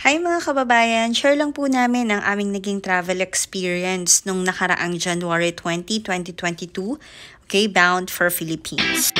Hi mga kababayan! Share lang po namin ang aming naging travel experience nung nakaraang January 20, 2022, okay, bound for Philippines.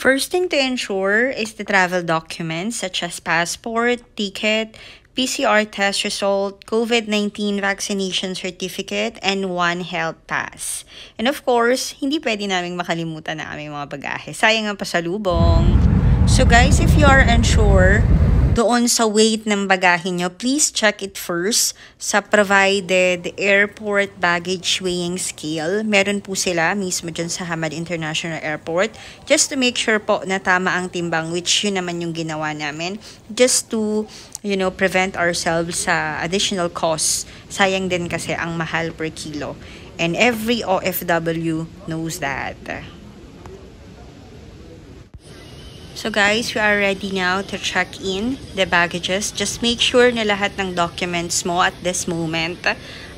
First thing to ensure is the travel documents such as passport, ticket, PCR test result, COVID-19 vaccination certificate, and One Health Pass. And of course, hindi pwede naming makalimutan na aming mga bagahe. Sayang ang pasalubong. So guys, if you are unsure doon sa weight ng bagahe nyo, please check it first sa provided airport baggage weighing scale. Meron po sila mismo dyan sa Hamad International Airport just to make sure po na tama ang timbang which yun naman yung ginawa namin just to you know prevent ourselves sa additional costs. Sayang din kasi ang mahal per kilo. And every OFW knows that. So guys, we are ready now to check in the baggages. Just make sure na lahat ng documents mo at this moment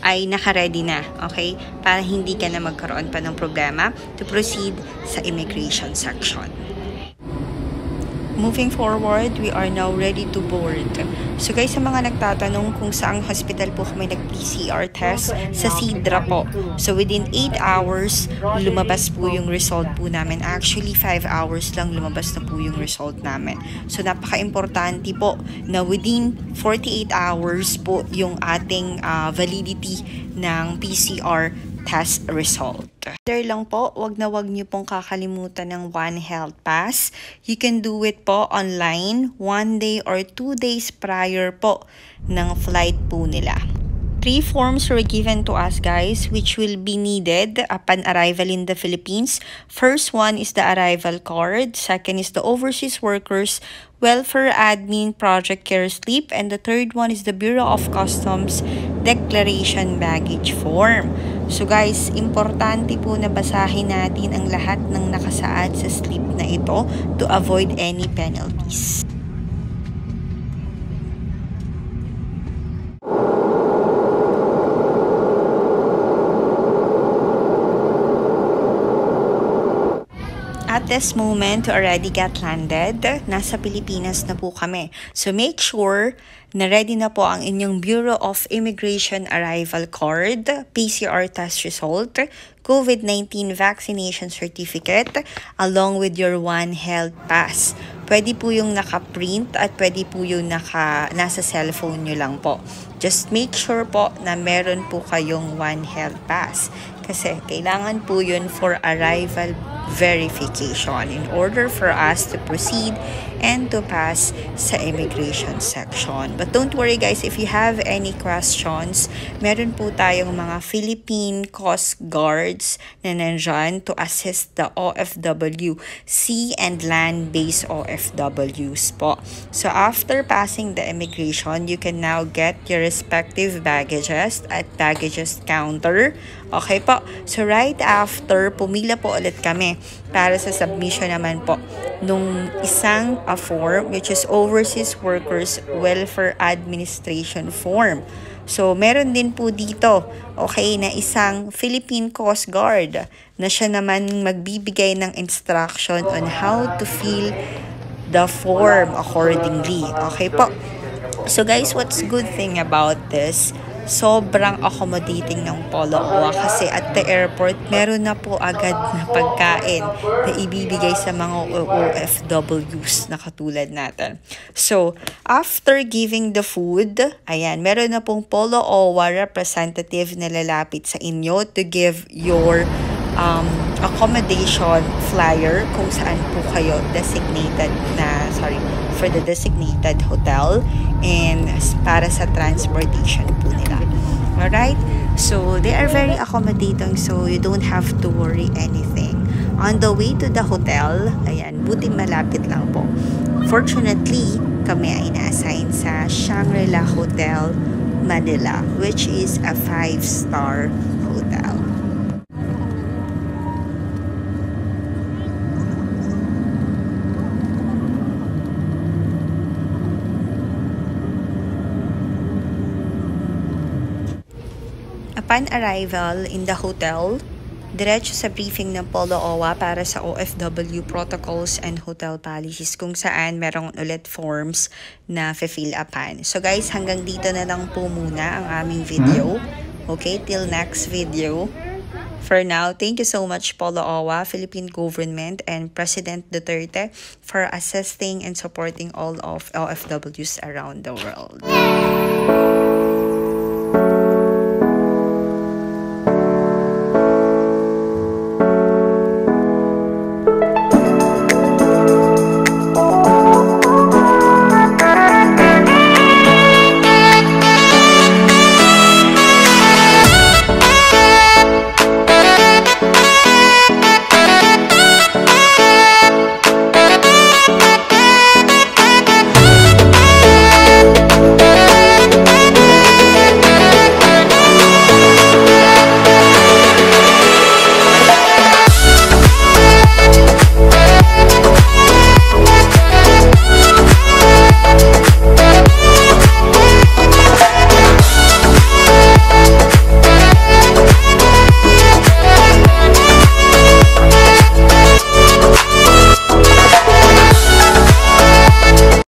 ay naka-ready na, okay? Para hindi ka na magkaroon pa ng problema to proceed sa immigration section. Moving forward, we are now ready to board. So guys, sa mga nagtatanong kung saang hospital po kami nag-PCR test, sa Sidra po. So within 8 hours, lumabas po yung result po namin. Actually, 5 hours lang lumabas na po yung result namin. So napaka-importante po na within 48 hours po yung ating uh, validity ng PCR test result. There lang po, wag na wag niyo pong kakalimutan ng One Health Pass. You can do it po online one day or two days prior po ng flight po nila. Three forms were given to us guys which will be needed upon arrival in the Philippines. First one is the arrival card. Second is the overseas workers welfare admin project care slip. And the third one is the Bureau of Customs declaration baggage form. So guys, importante po na basahin natin ang lahat ng nakasaad sa slip na ito to avoid any penalties. At this moment, already got landed. Nasa Pilipinas na po kami. So make sure na ready na po ang inyong Bureau of Immigration Arrival Card, PCR test result, COVID-19 vaccination certificate, along with your One Health Pass. Pwede po yung naka-print at pwede po yung naka, nasa cellphone nyo lang po. Just make sure po na meron po kayong One Health Pass. Kasi kailangan po yun for arrival verification in order for us to proceed and to pass sa immigration section. But don't worry guys, if you have any questions, meron po tayong mga Philippine Coast Guards na nandyan to assist the OFW, sea and land-based OFWs po. So after passing the immigration, you can now get your respective baggages at baggages counter. Okay po? So right after, pumila po ulit kami para sa submission naman po nung isang a form which is Overseas Workers Welfare Administration form. So, meron din po dito, okay, na isang Philippine Coast Guard na siya naman magbibigay ng instruction on how to fill the form accordingly. Okay po. So guys, what's good thing about this? Sobrang accommodating ng Polo Owa kasi at the airport meron na po agad na pagkain na ibibigay sa mga OFWs na katulad natin. So, after giving the food, ayan, meron na pong Polo Owa representative na lalapit sa inyo to give your um, accommodation flyer kung saan po kayo designated na, sorry, for the designated hotel and para sa transportation po nila. Alright? So, they are very accommodating so you don't have to worry anything. On the way to the hotel, ayan, buti malapit lang po. Fortunately, kami ay na-assign sa Shangri-La Hotel, Manila, which is a 5-star hotel. Upon arrival in the hotel, diretso sa briefing ng Polo OWA para sa OFW protocols and hotel policies kung saan merong ulit forms na fill upan. So guys, hanggang dito na lang po muna ang aming video. Okay, till next video. For now, thank you so much Polo OWA, Philippine government, and President Duterte for assisting and supporting all of OFWs around the world.